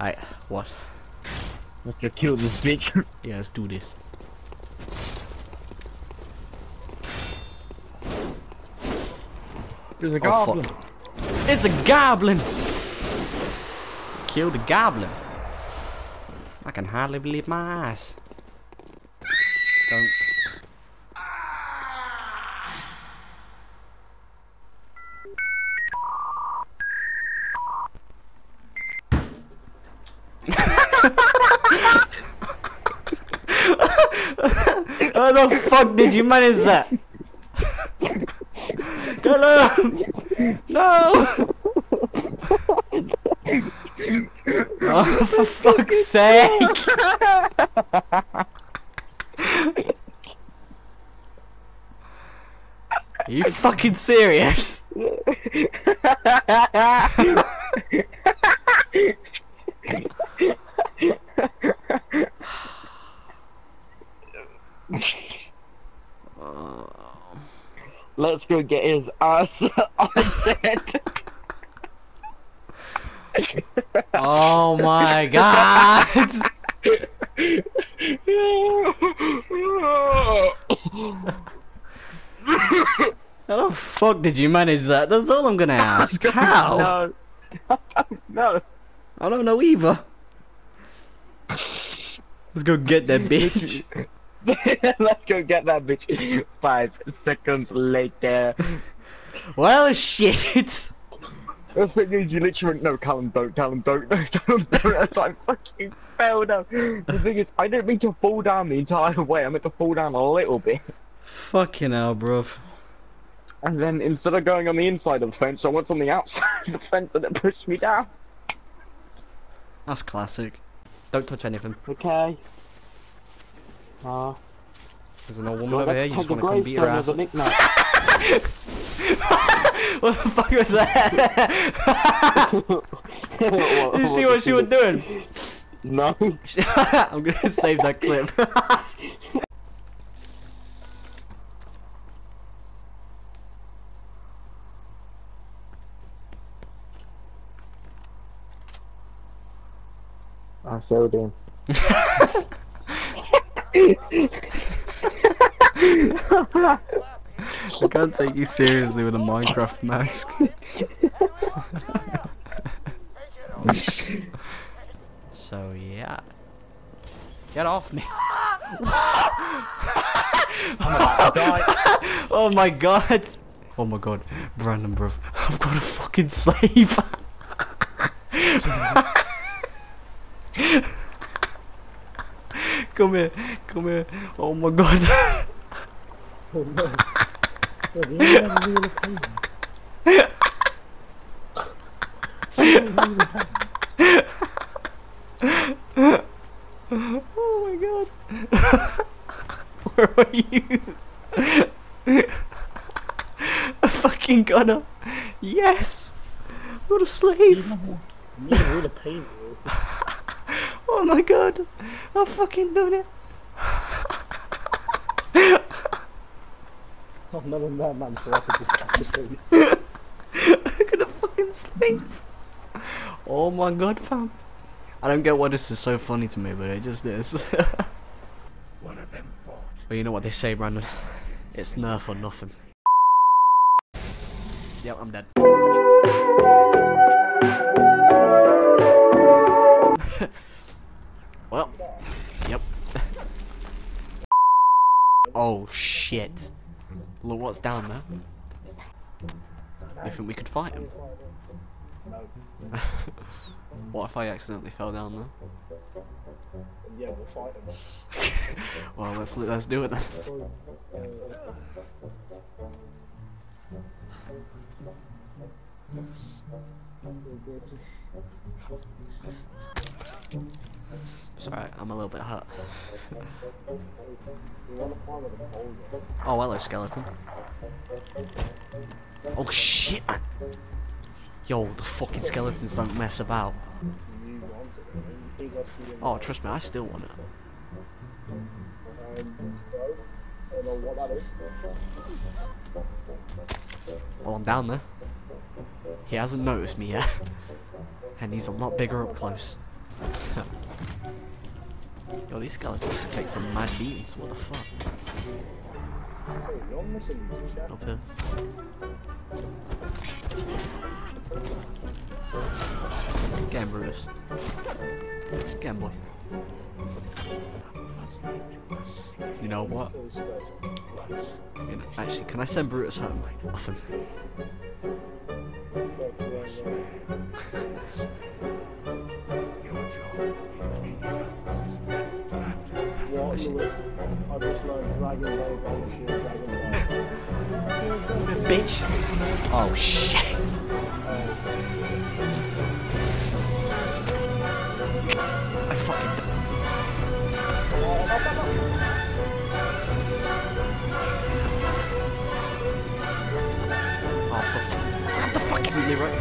Alright, what? Let's kill this bitch. Yeah, let's do this. There's a Oh, goblin. fuck. It's a goblin! Kill the goblin. I can hardly believe my eyes. Don't. How the fuck did you manage that? Hello! No! Oh, for fuck's sake! Are you fucking serious? Oh. Let's go get his ass on set. Oh my god! How the fuck did you manage that? That's all I'm gonna ask. How? No. no. I don't know either. Let's go get that bitch. Let's go get that bitch. Five seconds later. Well, shit. The thing is, you literally went, no, Callum, don't, Callum, don't, no, Callum, don't. As I fucking fell down. The thing is, I didn't mean to fall down the entire way. I meant to fall down a little bit. Fucking hell, bruv. And then instead of going on the inside of the fence, I went on the outside of the fence and it pushed me down. That's classic. Don't touch anything. Okay. Ah. There's an old woman Well, over here. You just want to come beat her gravestone as ass. what the fuck was that? Did you see what she was doing? No. I'm gonna save that clip. I sold him. I can't take you seriously with a Minecraft mask. so yeah. Get off me. oh my god. Oh my god. Brandon bruv. I've got a fucking slave. come here. Come here. Oh my god. Oh a a. Oh my god. Where are you? I fucking him. Yes. What a slave. you need a real opinion. Oh my god. I've fucking done it. I've never met a man so I could just catch a sleeve. Look at the fucking slave. Oh my god, fam. I don't get why this is so funny to me, but it just is. One of them fought. But you know what they say, Brandon? It's nerf or nothing. Yep, I'm dead. Well, yep. oh shit. Look what's down there. You think we could fight him? what if I accidentally fell down there? Yeah, we'll fight him. well, let's let's do it then. Alright, I'm a little bit are. Oh, hello, skeleton. Oh shit. Yo, the fucking skeletons don't mess about. Oh, trust me, I still want it. Well, I'm down there. He hasn't noticed me yet. And he's a lot bigger up close. Yo, these guys take some mad beatings. What the fuck? Hey, you're missing me, Chef. Up here. Get him, Brutus. Boy. You know what? This. You know, actually, can I send Brutus home? just learned Dragon Ball, Dragon Shield, Dragon Ball. Bitch! Oh shit! I fucking. Oh, for what the fuck you really right?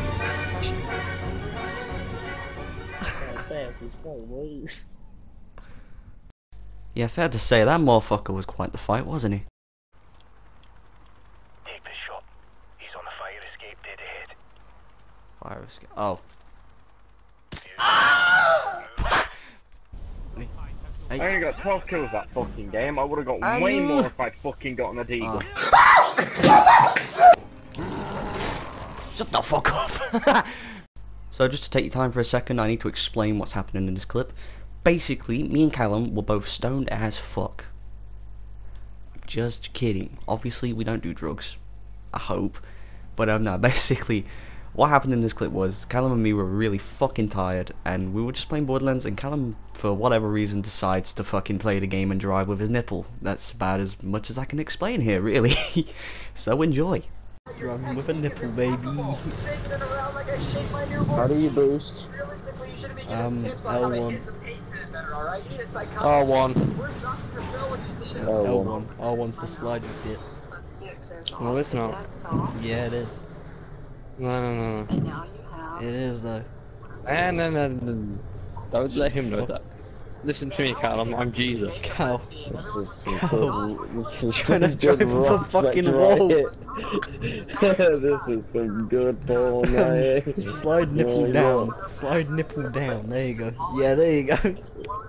Fast as fuck, boy. Yeah, fair to say that motherfucker was quite the fight, wasn't he? Take the shot. He's on the fire escape dead ahead. Fire escape. Oh. I only got 12 kills that fucking game. I would have got I way know. more if I'd fucking gotten a deagle. Ah. Shut the fuck up! so just to take your time for a second, I need to explain what's happening in this clip. Basically, me and Callum were both stoned as fuck. Just kidding. Obviously, we don't do drugs. I hope. But um, no, basically, what happened in this clip was Callum and me were really fucking tired, and we were just playing Borderlands, and Callum, for whatever reason, decides to fucking play the game and drive with his nipple. That's about as much as I can explain here, really. so enjoy. Driving with a nipple, baby. How do you boost? Um, L1. R1. L1. R1's the sliding bit. No, it's not. Yeah, it is. No, no, no. It is, though. Ah, no, no, no, no. Don't let him know that. Listen to me, Callum. I'm Jesus. Cow. This is some Cow. good, this is Trying to some drive good up a fucking wall. this is some good porn right here. Eh? Slide nipple down. Slide nipple down. There you go. Yeah, there you go.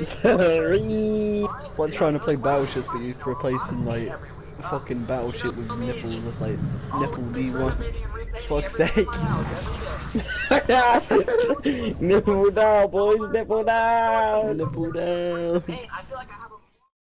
It's like trying to play Battleships, but you're replacing like fucking Battleship with nipples. It's like nipple D1. Fuck's sake. nipple down, boys, nipple down. Nipple down.